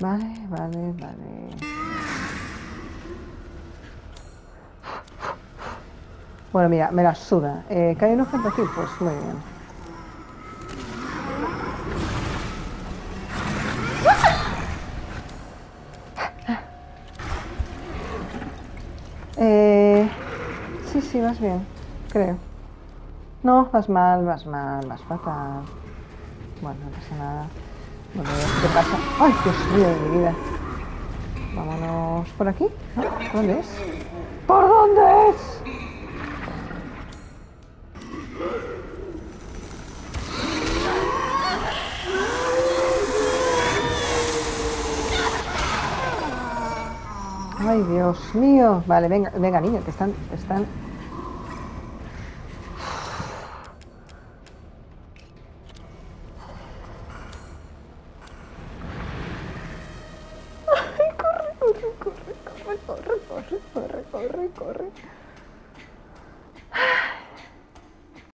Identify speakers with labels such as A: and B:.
A: Vale, vale, vale. Bueno, mira, me la suda. Eh, ¿Cae un objeto aquí? Pues muy bien. Eh, sí, sí, vas bien, creo. No, vas mal, vas mal, vas fatal. Bueno, no pasa nada. Bueno, qué pasa. ¡Ay, Dios mío de mi vida! Vámonos por aquí. ¿No? ¿Dónde es? ¿Por dónde es? Ay, Dios mío. Vale, venga, venga, niño, que están, están.